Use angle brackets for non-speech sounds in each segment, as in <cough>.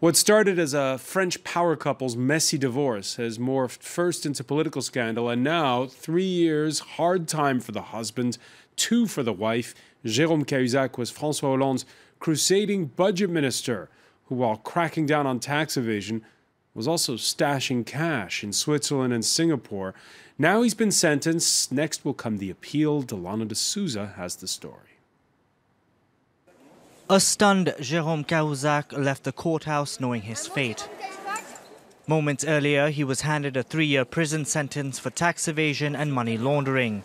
What started as a French power couple's messy divorce has morphed first into political scandal, and now three years hard time for the husband, two for the wife. Jérôme Cahuzac was Francois Hollande's crusading budget minister, who, while cracking down on tax evasion, was also stashing cash in Switzerland and Singapore. Now he's been sentenced. Next will come the appeal. Delano de Souza has the story. A stunned Jérôme Cahuzac left the courthouse knowing his fate. Moments earlier, he was handed a three-year prison sentence for tax evasion and money laundering.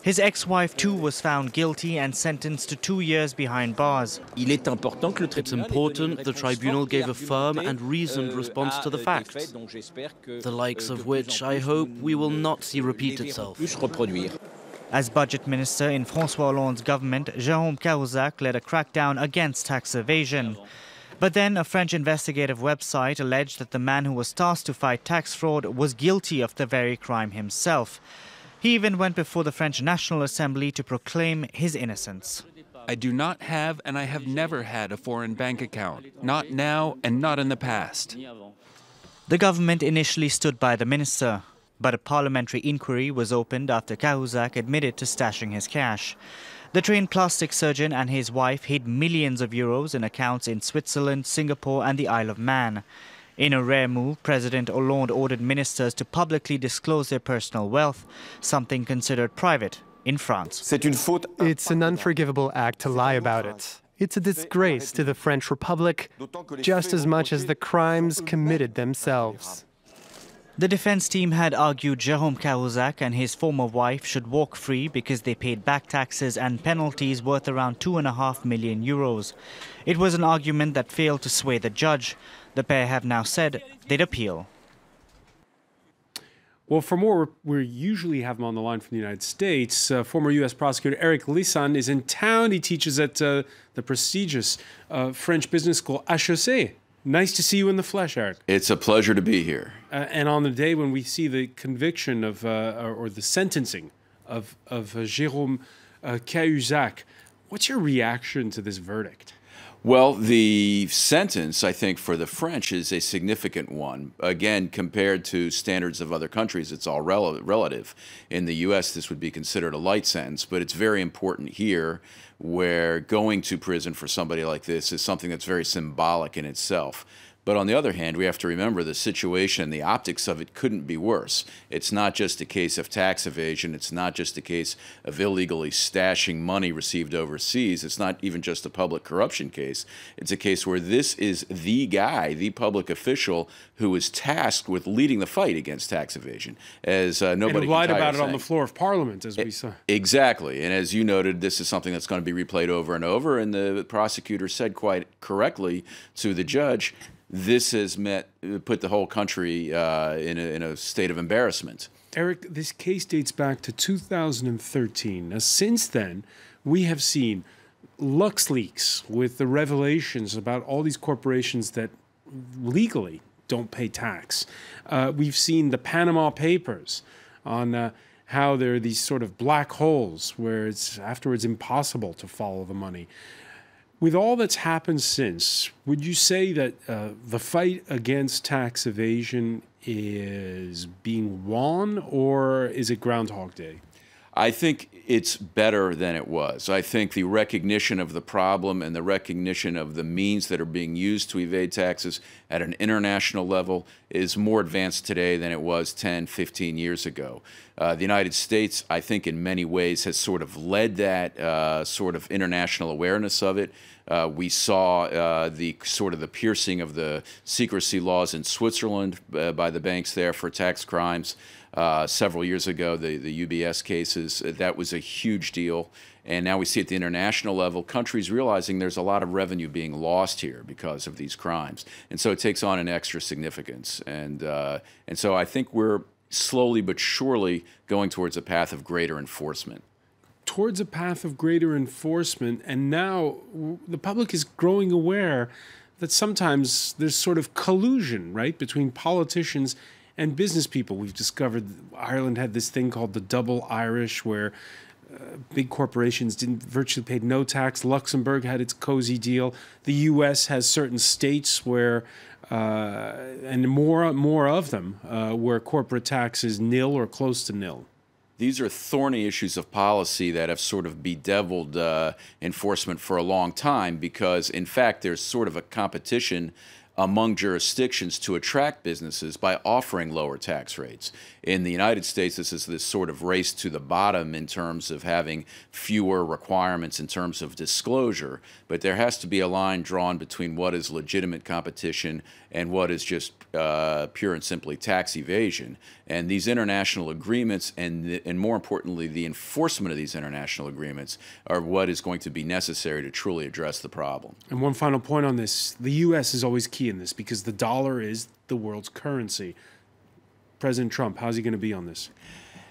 His ex-wife too was found guilty and sentenced to two years behind bars. It's important the tribunal gave a firm and reasoned response to the facts, the likes of which I hope we will not see repeat itself. As budget minister in François Hollande's government, Jérôme Cahuzac led a crackdown against tax evasion. But then a French investigative website alleged that the man who was tasked to fight tax fraud was guilty of the very crime himself. He even went before the French National Assembly to proclaim his innocence. I do not have and I have never had a foreign bank account, not now and not in the past. The government initially stood by the minister. But a parliamentary inquiry was opened after Cahuzac admitted to stashing his cash. The trained plastic surgeon and his wife hid millions of euros in accounts in Switzerland, Singapore, and the Isle of Man. In a rare move, President Hollande ordered ministers to publicly disclose their personal wealth, something considered private in France. It's an unforgivable act to lie about it. It's a disgrace to the French Republic, just as much as the crimes committed themselves. The defense team had argued Jérôme Cahuzac and his former wife should walk free because they paid back taxes and penalties worth around 2.5 million euros. It was an argument that failed to sway the judge. The pair have now said they'd appeal. Well, for more, we usually have him on the line from the United States. Uh, former U.S. prosecutor Eric Lisann is in town. He teaches at uh, the prestigious uh, French business school HEC. Nice to see you in the flesh, Eric. It's a pleasure to be here. Uh, and on the day when we see the conviction of, uh, or, or, the sentencing of, of uh, Jérôme uh, Cahuzac, what's your reaction to this verdict? Well, the sentence, I think, for the French is a significant one. Again, compared to standards of other countries, it's all rel relative. In the U.S., this would be considered a light sentence, but it's very important here where going to prison for somebody like this is something that's very symbolic in itself. But on the other hand, we have to remember the situation, the optics of it couldn't be worse. It's not just a case of tax evasion. It's not just a case of illegally stashing money received overseas. It's not even just a public corruption case. It's a case where this is the guy, the public official, who is tasked with leading the fight against tax evasion. As uh, nobody and lied about it on the floor of Parliament, as we saw. Exactly, and as you noted, this is something that's going to be replayed over and over. And the prosecutor said quite correctly to the judge this has met, put the whole country uh, in, a, in a state of embarrassment. Eric, this case dates back to 2013. Now, since then, we have seen LuxLeaks with the revelations about all these corporations that legally don't pay tax. Uh, we've seen the Panama Papers on uh, how there are these sort of black holes where it's afterwards impossible to follow the money. With all that's happened since, would you say that uh, the fight against tax evasion is being won, or is it Groundhog Day? I think it's better than it was. I think the recognition of the problem and the recognition of the means that are being used to evade taxes at an international level is more advanced today than it was 10, 15 years ago. Uh, the United States, I think, in many ways has sort of led that uh, sort of international awareness of it. Uh, we saw uh, the sort of the piercing of the secrecy laws in Switzerland uh, by the banks there for tax crimes uh, several years ago, the, the UBS cases. that was a huge deal. And now we see at the international level countries realizing there's a lot of revenue being lost here because of these crimes. And so it takes on an extra significance. And, uh, and so I think we're slowly but surely going towards a path of greater enforcement. Towards a path of greater enforcement, and now the public is growing aware that sometimes there's sort of collusion, right, between politicians and business people. We've discovered Ireland had this thing called the double Irish, where big corporations didn't virtually paid no tax. Luxembourg had its cozy deal. The U.S. has certain states where, uh, and more more of them, uh, where corporate tax is nil or close to nil. These are thorny issues of policy that have sort of bedeviled uh, enforcement for a long time because, in fact, there's sort of a competition among jurisdictions to attract businesses by offering lower tax rates. In the United States, this is this sort of race to the bottom in terms of having fewer requirements in terms of disclosure, but there has to be a line drawn between what is legitimate competition and what is just uh, pure and simply tax evasion. And these international agreements, and, and more importantly, the enforcement of these international agreements, are what is going to be necessary to truly address the problem. And one final point on this the U.S. is always key in this because the dollar is the world's currency. President Trump, how's he going to be on this?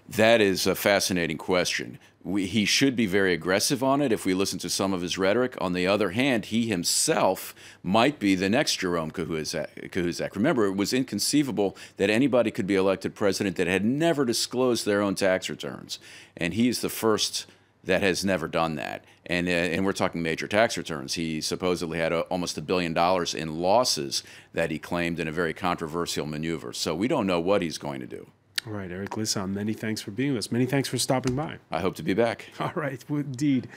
That is a fascinating question. We, he should be very aggressive on it if we listen to some of his rhetoric. On the other hand, he himself might be the next Jerome Cahuzac. Remember, it was inconceivable that anybody could be elected president that had never disclosed their own tax returns. And he is the first that has never done that. And, uh, and we're talking major tax returns. He supposedly had a, almost a billion dollars in losses that he claimed in a very controversial maneuver. So we don't know what he's going to do. All right, Eric Lisann, many thanks for being with us. Many thanks for stopping by. I hope to be back. <laughs> All right, indeed.